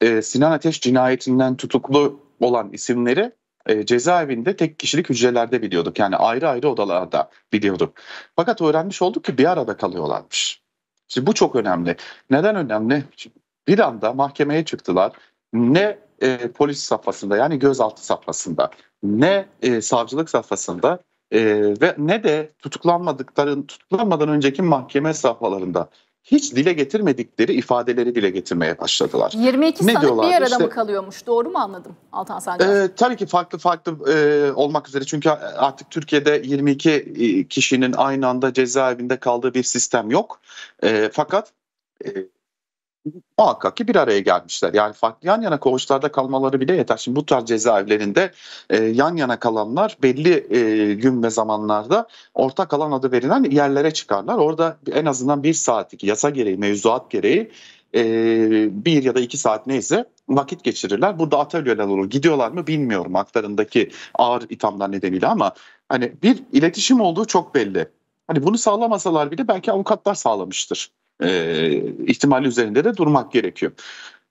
e, Sinan Ateş cinayetinden tutuklu olan isimleri e, cezaevinde tek kişilik hücrelerde biliyorduk. Yani ayrı ayrı odalarda biliyorduk. Fakat öğrenmiş olduk ki bir arada kalıyorlarmış. Şimdi bu çok önemli. Neden önemli? Bir anda mahkemeye çıktılar. Ne e, polis safhasında yani gözaltı safhasında ne e, savcılık safhasında e, ve ne de tutuklanmadıkları tutuklanmadan önceki mahkeme safhalarında hiç dile getirmedikleri ifadeleri dile getirmeye başladılar. 22 ne sanık bir arada işte, mı kalıyormuş? Doğru mu anladım Altan Sancar? E, tabii ki farklı farklı e, olmak üzere. Çünkü artık Türkiye'de 22 e, kişinin aynı anda cezaevinde kaldığı bir sistem yok. E, fakat e, muhakkak ki bir araya gelmişler. Yani farklı yan yana koğuşlarda kalmaları bile yeter. Şimdi bu tarz cezaevlerinde e, yan yana kalanlar belli e, gün ve zamanlarda ortak alan adı verilen yerlere çıkarlar. Orada en azından bir saatlik yasa gereği, mevzuat gereği e, bir ya da iki saat neyse vakit geçirirler. Burada atölyeler olur. Gidiyorlar mı bilmiyorum haklarındaki ağır ithamlar nedeniyle ama hani bir iletişim olduğu çok belli. Hani bunu sağlamasalar bile belki avukatlar sağlamıştır e, ihtimali üzerinde de durmak gerekiyor.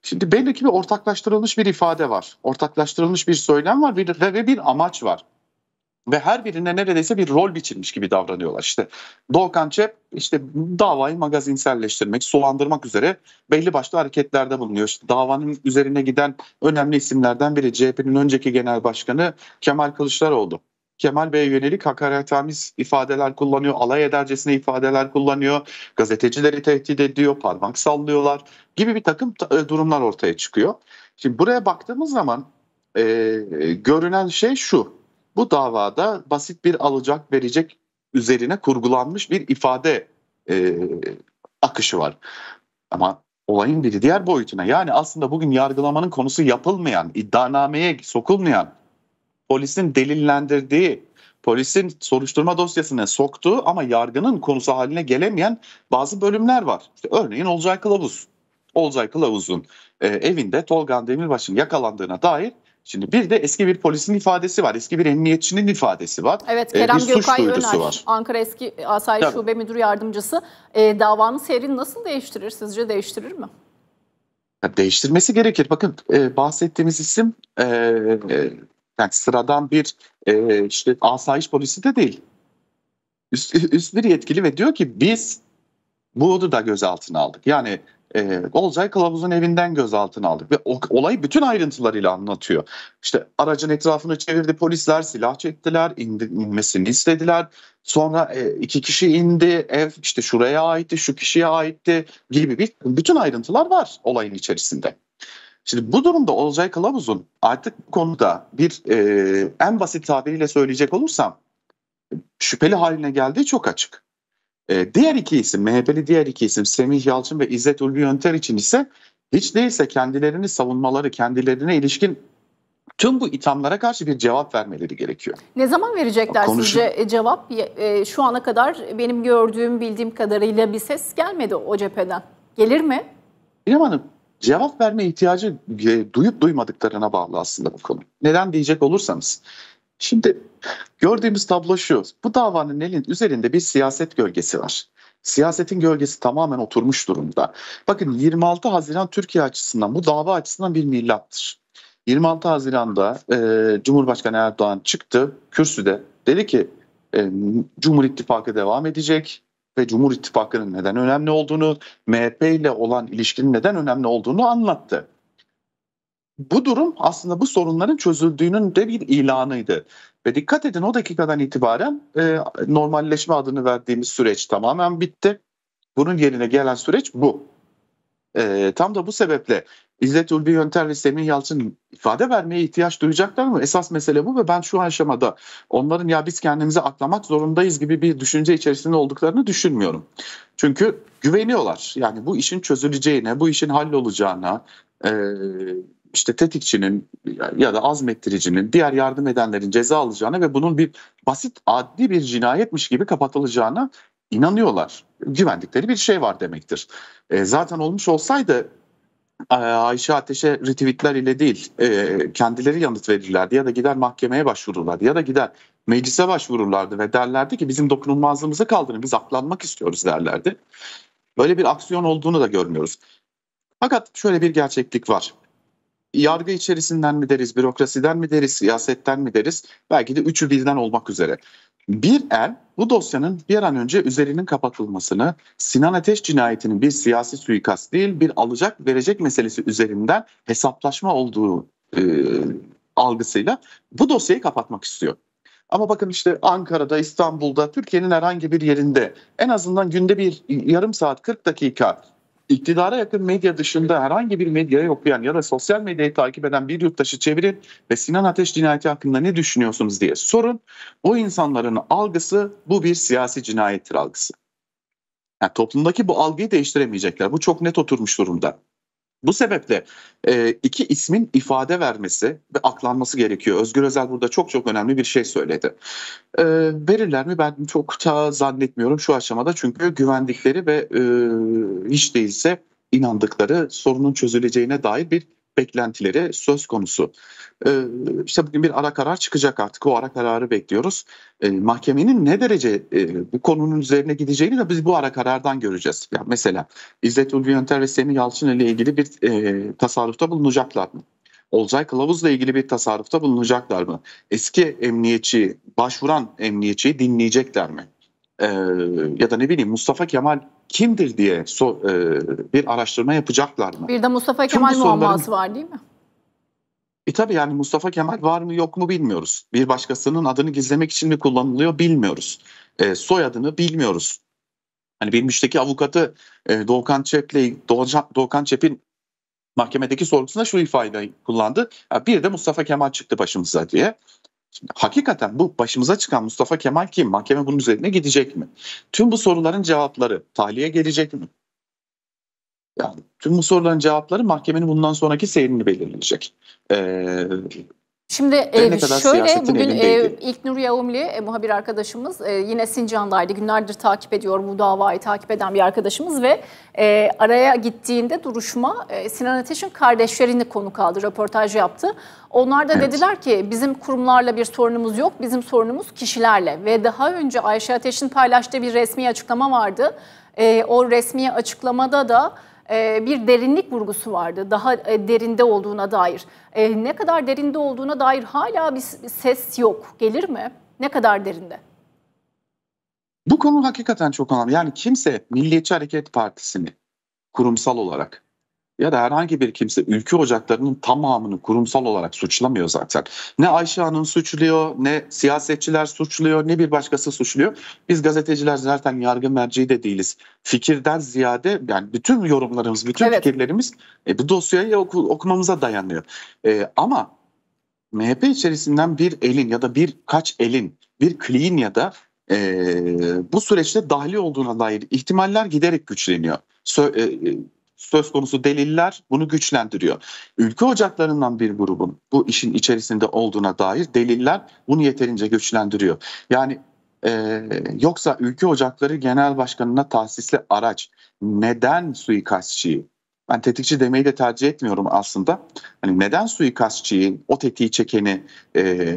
Şimdi belli ki bir ortaklaştırılmış bir ifade var. Ortaklaştırılmış bir söylem var bir, ve bir amaç var. Ve her birine neredeyse bir rol biçilmiş gibi davranıyorlar. İşte Doğukan Çep işte davayı magazinselleştirmek, sulandırmak üzere belli başlı hareketlerde bulunuyor. İşte davanın üzerine giden önemli isimlerden biri CHP'nin önceki genel başkanı Kemal Kılıçdaroğlu. Kemal Bey'e yönelik hakaretamiz ifadeler kullanıyor, alay edercesine ifadeler kullanıyor, gazetecileri tehdit ediyor, parmak sallıyorlar gibi bir takım e, durumlar ortaya çıkıyor. Şimdi buraya baktığımız zaman e, görünen şey şu, bu davada basit bir alacak verecek üzerine kurgulanmış bir ifade e, akışı var. Ama olayın bir diğer boyutuna yani aslında bugün yargılamanın konusu yapılmayan, iddianameye sokulmayan polisin delillendirdiği, polisin soruşturma dosyasına soktuğu ama yargının konusu haline gelemeyen bazı bölümler var. İşte örneğin Olcay Kılavuz. Olcay Kılavuz'un e, evinde Tolgan Demirbaş'ın yakalandığına dair Şimdi bir de eski bir polisin ifadesi var. Eski bir emniyetçinin ifadesi var. Evet e, Kerem ee, Gökay Öner, var. Ankara eski Asayiş Tabii. Şube Müdür Yardımcısı. E, davanın seyrini nasıl değiştirir? Sizce değiştirir mi? Ya değiştirmesi gerekir. Bakın e, bahsettiğimiz isim e, e, yani sıradan bir e, işte asayiş polisi de değil. Üst, üst bir yetkili ve diyor ki biz bunu da gözaltına aldık. Yani e, Olcay Kılavuz'un evinden gözaltına aldık ve o, olayı bütün ayrıntılarıyla anlatıyor. İşte aracın etrafını çevirdi polisler silah çektiler indi, inmesini istediler. Sonra e, iki kişi indi ev işte şuraya aitti şu kişiye aitti gibi bir bütün ayrıntılar var olayın içerisinde. Şimdi bu durumda Olcay Kılavuz'un artık konuda bir e, en basit tabiriyle söyleyecek olursam şüpheli haline geldiği çok açık. E, diğer iki isim, MHP'li diğer iki isim Semih Yalçın ve İzzet Ulvi Yönter için ise hiç değilse kendilerini savunmaları, kendilerine ilişkin tüm bu ithamlara karşı bir cevap vermeleri gerekiyor. Ne zaman verecekler Konuş... sizce e, cevap? E, şu ana kadar benim gördüğüm, bildiğim kadarıyla bir ses gelmedi o cepheden. Gelir mi? İrem Hanım, cevap verme ihtiyacı e, duyup duymadıklarına bağlı aslında bu konu. Neden diyecek olursanız. Şimdi gördüğümüz tablo şu. Bu davanın elin üzerinde bir siyaset gölgesi var. Siyasetin gölgesi tamamen oturmuş durumda. Bakın 26 Haziran Türkiye açısından bu dava açısından bir milattır. 26 Haziran'da e, Cumhurbaşkanı Erdoğan çıktı kürsüde dedi ki e, Cumhur İttifakı devam edecek ve Cumhur İttifakı'nın neden önemli olduğunu, MHP ile olan ilişkinin neden önemli olduğunu anlattı. Bu durum aslında bu sorunların çözüldüğünün de bir ilanıydı. Ve dikkat edin o dakikadan itibaren e, normalleşme adını verdiğimiz süreç tamamen bitti. Bunun yerine gelen süreç bu. E, tam da bu sebeple İzzet Ulvi Yönter ve Semih Yalçın ifade vermeye ihtiyaç duyacaklar mı? Esas mesele bu ve ben şu aşamada onların ya biz kendimizi aklamak zorundayız gibi bir düşünce içerisinde olduklarını düşünmüyorum. Çünkü güveniyorlar. Yani bu işin çözüleceğine, bu işin hallolacağına, işte tetikçinin ya da azmettiricinin, diğer yardım edenlerin ceza alacağına ve bunun bir basit adli bir cinayetmiş gibi kapatılacağına inanıyorlar. Güvendikleri bir şey var demektir. E, zaten olmuş olsaydı Ayşe Ateş'e retweetler ile değil e, kendileri yanıt verirlerdi ya da gider mahkemeye başvururlardı ya da gider meclise başvururlardı ve derlerdi ki bizim dokunulmazlığımızı kaldırın biz aklanmak istiyoruz derlerdi. Böyle bir aksiyon olduğunu da görmüyoruz. Fakat şöyle bir gerçeklik var. Yargı içerisinden mi deriz, bürokrasiden mi deriz, siyasetten mi deriz? Belki de üçü birden olmak üzere. Bir el bu dosyanın bir an önce üzerinin kapatılmasını, Sinan Ateş cinayetinin bir siyasi suikast değil bir alacak verecek meselesi üzerinden hesaplaşma olduğu e, algısıyla bu dosyayı kapatmak istiyor. Ama bakın işte Ankara'da, İstanbul'da, Türkiye'nin herhangi bir yerinde en azından günde bir yarım saat 40 dakika iktidara yakın medya dışında herhangi bir medyayı okuyan ya da sosyal medyayı takip eden bir yurttaşı çevirin ve Sinan Ateş cinayeti hakkında ne düşünüyorsunuz diye sorun. O insanların algısı bu bir siyasi cinayettir algısı. Yani toplumdaki bu algıyı değiştiremeyecekler. Bu çok net oturmuş durumda. Bu sebeple e, iki ismin ifade vermesi ve aklanması gerekiyor. Özgür Özel burada çok çok önemli bir şey söyledi. E, verirler mi ben çok da zannetmiyorum şu aşamada çünkü güvendikleri ve e, hiç değilse inandıkları sorunun çözüleceğine dair bir beklentileri söz konusu. Ee, işte bugün bir ara karar çıkacak artık. O ara kararı bekliyoruz. Ee, mahkemenin ne derece e, bu konunun üzerine gideceğini de biz bu ara karardan göreceğiz. Yani mesela İzzet Ulvi Yönter ve Semih Yalçın ile ilgili bir e, tasarrufta bulunacaklar mı? Olcay Kılavuz'la ilgili bir tasarrufta bulunacaklar mı? Eski emniyetçi, başvuran emniyetçiyi dinleyecekler mi? Ee, ya da ne bileyim Mustafa Kemal kimdir diye so, e, bir araştırma yapacaklar mı? Bir de Mustafa Kemal Tüm muamması var değil mi? E tabii yani Mustafa Kemal var mı yok mu bilmiyoruz. Bir başkasının adını gizlemek için mi kullanılıyor bilmiyoruz. E, soyadını bilmiyoruz. Hani bir müşteki avukatı e, Doğukan Çep'le Doğukan Çep'in mahkemedeki sorgusunda şu ifadeyi kullandı. Ya bir de Mustafa Kemal çıktı başımıza diye. Şimdi, hakikaten bu başımıza çıkan Mustafa Kemal kim? Mahkeme bunun üzerine gidecek mi? Tüm bu soruların cevapları tahliye gelecek mi? Yani tüm bu soruların cevapları mahkemenin bundan sonraki seyrini belirleyecek. Ee, Şimdi e, şöyle bugün e, ilk Nur Yavumli e, muhabir arkadaşımız e, yine Sincan'daydı. Günlerdir takip ediyor bu davayı takip eden bir arkadaşımız ve e, araya gittiğinde duruşma e, Sinan Ateş'in kardeşlerini konuk aldı, röportaj yaptı. Onlar da evet. dediler ki bizim kurumlarla bir sorunumuz yok, bizim sorunumuz kişilerle. Ve daha önce Ayşe Ateş'in paylaştığı bir resmi açıklama vardı. E, o resmi açıklamada da e, bir derinlik vurgusu vardı. Daha e, derinde olduğuna dair. E, ne kadar derinde olduğuna dair hala bir ses yok. Gelir mi? Ne kadar derinde? Bu konu hakikaten çok önemli. Yani kimse Milliyetçi Hareket Partisi'ni kurumsal olarak ya da herhangi bir kimse ülke ocaklarının tamamını kurumsal olarak suçlamıyor zaten. Ne Ayşe Hanım suçluyor, ne siyasetçiler suçluyor, ne bir başkası suçluyor. Biz gazeteciler zaten yargı merci de değiliz. Fikirden ziyade yani bütün yorumlarımız, bütün evet. fikirlerimiz e, bu dosyayı oku, okumamıza dayanıyor. E, ama MHP içerisinden bir elin ya da birkaç elin, bir kliğin ya da e, bu süreçte dahili olduğuna dair ihtimaller giderek güçleniyor. Sö- e, söz konusu deliller bunu güçlendiriyor. Ülke ocaklarından bir grubun bu işin içerisinde olduğuna dair deliller bunu yeterince güçlendiriyor. Yani e, yoksa ülke ocakları genel başkanına tahsisli araç neden suikastçıyı ben tetikçi demeyi de tercih etmiyorum aslında. Hani neden suikastçıyı, o tetiği çekeni e,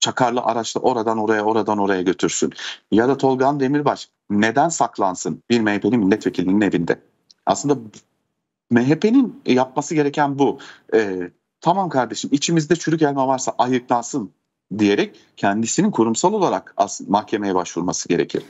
çakarlı araçla oradan oraya oradan oraya götürsün? Ya da Tolgan Demirbaş neden saklansın bir MHP'li milletvekilinin evinde? Aslında MHP'nin yapması gereken bu. E, tamam kardeşim içimizde çürük elma varsa ayıklansın diyerek kendisinin kurumsal olarak mahkemeye başvurması gerekir.